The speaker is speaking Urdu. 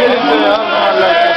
ہے